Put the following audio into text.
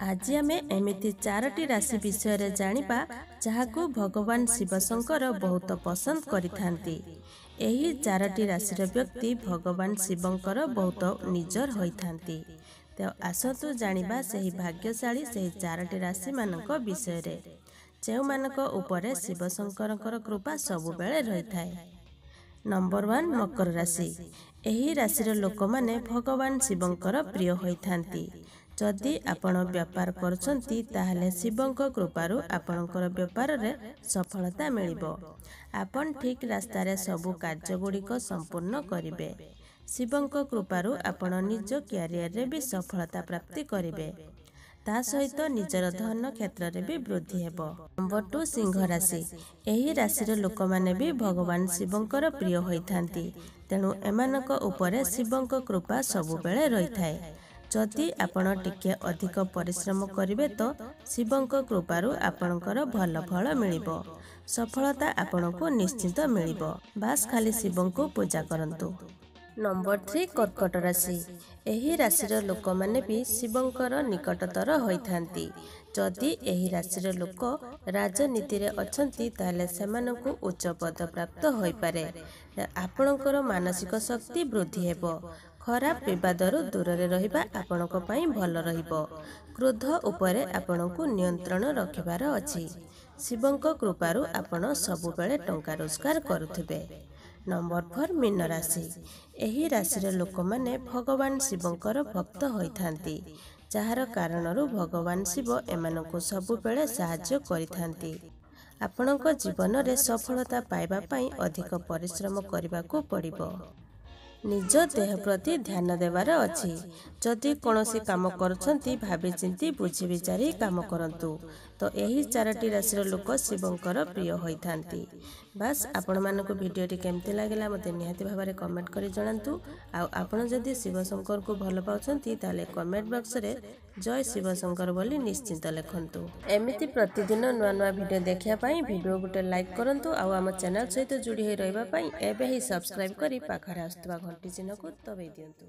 ଆଜି ଆମେ ଏମିତି ଚାରୋଟି ରାଶି ବିଷୟରେ ଜାଣିବା ଯାହାକୁ ଭଗବାନ ଶିବଶଙ୍କର ବହୁତ ପସନ୍ଦ କରିଥାନ୍ତି। ଏହି ଚାରୋଟି ରାଶିର ବ୍ୟକ୍ତି ଭଗବାନ ଶିବଙ୍କର ବହୁତ ନିଜର ହୋଇଥାନ୍ତି। ତ ଆସନ୍ତୁ ଜାଣିବା ସେହି ଭାଗ୍ୟଶାଳୀ ସେହି ଚାରୋଟି ରାଶିମାନଙ୍କ ବିଷୟରେ। ଯେଉଁମାନଙ୍କ ଉପରେ ଶିବଶଙ୍କରଙ୍କର କୃପା ସବୁବେଳେ ରହିଥାଏ। ନମ୍ବର ୱାନ୍ ମକର ରାଶି। ଏହି ରାଶିର ଲୋକମାନେ ଭଗବାନ ଶିବଙ୍କର ପ୍ରିୟ ହୋଇଥାନ୍ତି। ଯଦି ଆପଣ ବେପାର କରୁଛନ୍ତି ତାହେଲେ ଶିବଙ୍କ କୃପାରୁ ଆପଣଙ୍କର ବେପାରରେ ସଫଳତା ମିଳିବ। ଆପଣ ଠିକ୍ ରାସ୍ତାରେ ସବୁ କାର୍ଯ୍ୟଗୁଡ଼ିକ ସମ୍ପୂର୍ଣ୍ଣ କରିବେ। ଶିବଙ୍କ କୃପାରୁ ଆପଣ ନିଜ କ୍ୟାରିୟରରେ ବି ସଫଳତା ପ୍ରାପ୍ତି କରିବେ। ତା ସହିତ ନିଜର ଧନ କ୍ଷେତ୍ରରେ ବି ବୃଦ୍ଧି ହେବ। ନମ୍ବର ଟୁ ସିଂହ ରାଶି। ଏହି ରାଶିର ଲୋକମାନେ ବି ଭଗବାନ ଶିବଙ୍କର ପ୍ରିୟ ହୋଇଥାନ୍ତି। ତେଣୁ ଏମାନଙ୍କ ଉପରେ ଶିବଙ୍କ କୃପା ସବୁବେଳେ ରହିଥାଏ। ଯଦି ଆପଣ ଟିକେ ଅଧିକ ପରିଶ୍ରମ କରିବେ ତ ଶିବଙ୍କ କୃପାରୁ ଆପଣଙ୍କର ଭଲ ଫଳ ମିଳିବ। ସଫଳତା ଆପଣଙ୍କୁ ନିଶ୍ଚିତ ମିଳିବ। ବାସ୍ ଖାଲି ଶିବଙ୍କୁ ପୂଜା କରନ୍ତୁ। ନମ୍ବର ଥ୍ରୀ କର୍କଟ ରାଶି। ଏହି ରାଶିର ଲୋକମାନେ ବି ଶିବଙ୍କର ନିକଟତର ହୋଇଥାନ୍ତି। ଯଦି ଏହି ରାଶିର ଲୋକ ରାଜନୀତିରେ ଅଛନ୍ତି ତାହେଲେ ସେମାନଙ୍କୁ ଉଚ୍ଚ ପଦ ପ୍ରାପ୍ତ ହୋଇପାରେ। ଆପଣଙ୍କର ମାନସିକ ଶକ୍ତି ବୃଦ୍ଧି ହେବ। ଖରାପ ବିବାଦରୁ ଦୂରରେ ରହିବା ଆପଣଙ୍କ ପାଇଁ ଭଲ ରହିବ। କ୍ରୋଧ ଉପରେ ଆପଣଙ୍କୁ ନିୟନ୍ତ୍ରଣ ରଖିବାର ଅଛି। ଶିବଙ୍କ କୃପାରୁ ଆପଣ ସବୁବେଳେ ଟଙ୍କା ରୋଜଗାର କରୁଥିବେ। ନମ୍ବର ଫୋର୍ ମୀନ ରାଶି। ଏହି ରାଶିର ଲୋକମାନେ ଭଗବାନ ଶିବଙ୍କର ଭକ୍ତ ହୋଇଥାନ୍ତି। ଯାହାର କାରଣରୁ ଭଗବାନ ଶିବ ଏମାନଙ୍କୁ ସବୁବେଳେ ସାହାଯ୍ୟ କରିଥାନ୍ତି। ଆପଣଙ୍କ ଜୀବନରେ ସଫଳତା ପାଇବା ପାଇଁ ଅଧିକ ପରିଶ୍ରମ କରିବାକୁ ପଡ଼ିବ। ନିଜ ଦେହ ପ୍ରତି ଧ୍ୟାନ ଦେବାର ଅଛି। ଯଦି କୌଣସି କାମ କରୁଛନ୍ତି ଭାବିଚିନ୍ତି ବୁଝି ବିଚାରି କାମ କରନ୍ତୁ। ତ ଏହି ଚାରୋଟି ରାଶିର ଲୋକ ଶିବଙ୍କର ପ୍ରିୟ ହୋଇଥାନ୍ତି। ବାସ୍ ଆପଣମାନଙ୍କୁ ଭିଡ଼ିଓଟି କେମିତି ଲାଗିଲା ମୋତେ ନିହାତି ଭାବରେ କମେଣ୍ଟ କରି ଜଣାନ୍ତୁ। ଆଉ ଆପଣ ଯଦି ଶିବଶଙ୍କରଙ୍କୁ ଭଲ ପାଉଛନ୍ତି ତାହେଲେ କମେଣ୍ଟ ବକ୍ସରେ ଜୟ ଶିବଶଙ୍କର ବୋଲି ନିଶ୍ଚିନ୍ତ ଲେଖନ୍ତୁ। ଏମିତି ପ୍ରତିଦିନ ନୂଆ ନୂଆ ଭିଡ଼ିଓ ଦେଖିବା ପାଇଁ ଭିଡ଼ିଓ ଗୋଟେ ଲାଇକ୍ କରନ୍ତୁ ଆଉ ଆମ ଚ୍ୟାନେଲ୍ ସହିତ ଯୋଡ଼ି ହୋଇ ରହିବା ପାଇଁ ଏବେ ହିଁ ସବସ୍କ୍ରାଇବ୍ କରି ପାଖରେ ଆସୁଥିବା ଘଣ୍ଟି ଚିହ୍ନକୁ ଦବାଇ ଦିଅନ୍ତୁ।